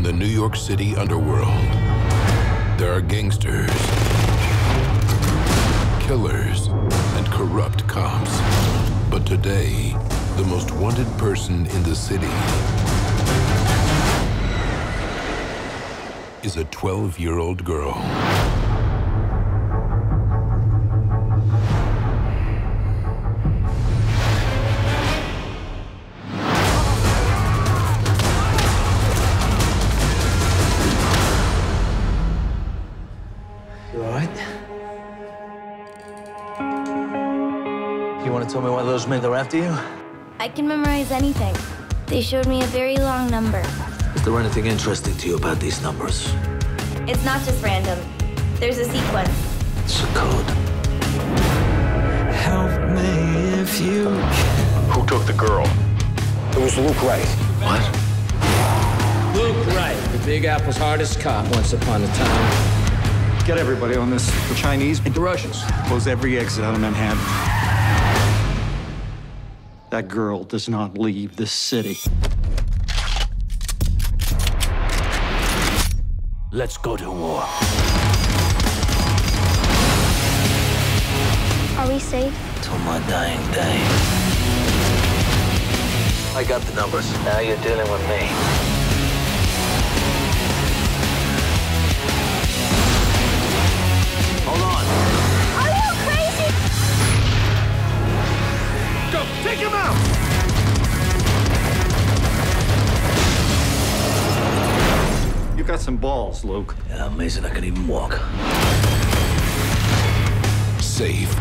In the New York City underworld, there are gangsters, killers, and corrupt cops. But today, the most wanted person in the city is a 12 year old girl. You? You want to tell me why those men are after you? I can memorize anything. They showed me a very long number. Is there anything interesting to you about these numbers? It's not just random. There's a sequence. It's a code. Help me if you can. Who took the girl? It was Luke Wright. What? Luke Wright, the Big Apple's hardest cop once upon a time. Get everybody on this. The Chinese and the Russians. Close every exit out of Manhattan. That girl does not leave this city. Let's go to war. Are we safe? Till my dying day. I got the numbers. Now you're dealing with me. Got some balls, Luke. Yeah, amazing I can even walk. Safe.